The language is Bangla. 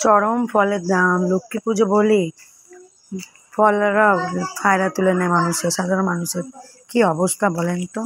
চরম ফলের দাম, লক্ষ্মী পুজো বলে ফলরা ফায়দা তুলে নেয় মানুষের, সাধারণ মানুষের। কী অবস্থা বলেন তো?